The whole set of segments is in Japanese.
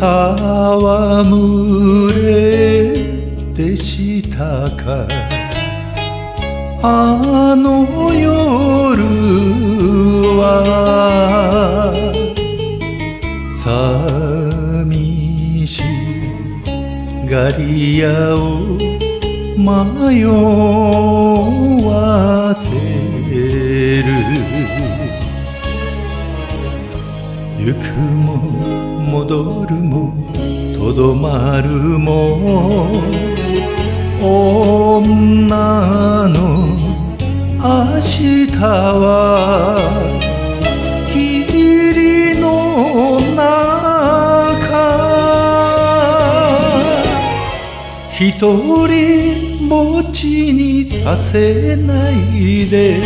戯れでしたか。あの夜は寂しがり屋を迷わせる。行くも戻るもとどまるも女の明日は霧の中一人ぼっちにさせないで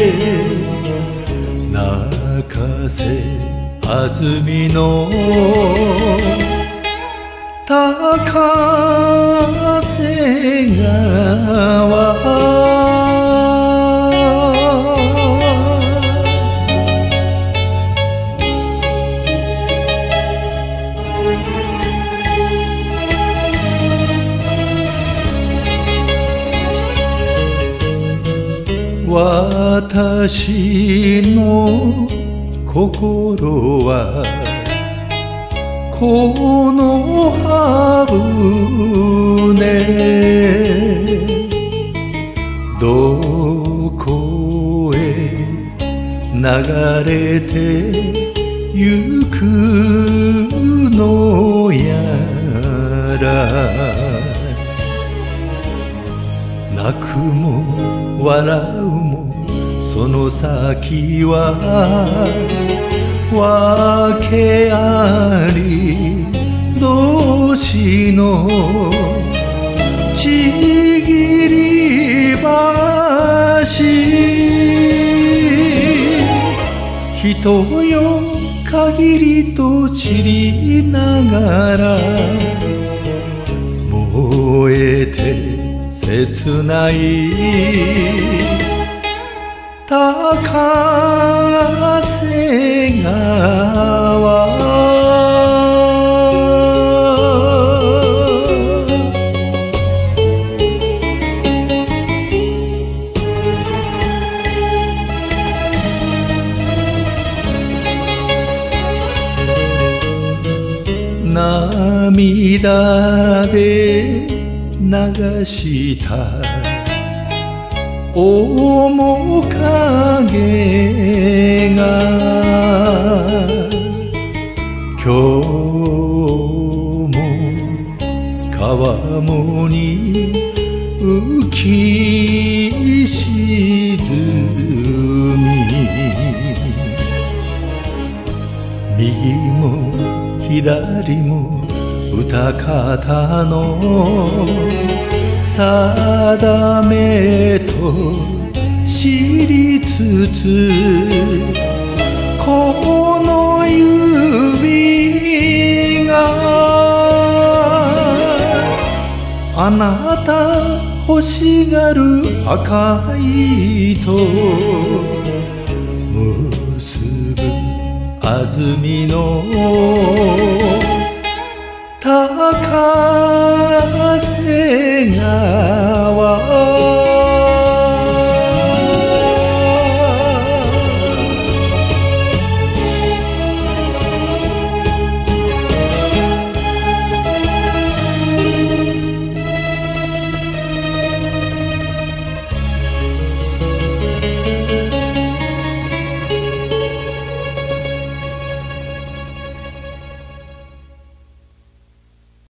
泣かせ安曇の高瀬川。私の心はこの葉船どこへ流れてゆくのやら。泣くも笑うもその先は訳あり同士のちぎり橋人よ限りと散りながら燃えて切ない。高瀬川涙で流した。面影が今日も川面に浮き沈み右も左も歌方の定めと知りつつこの指があなた欲しがる赤い糸結ぶ安曇の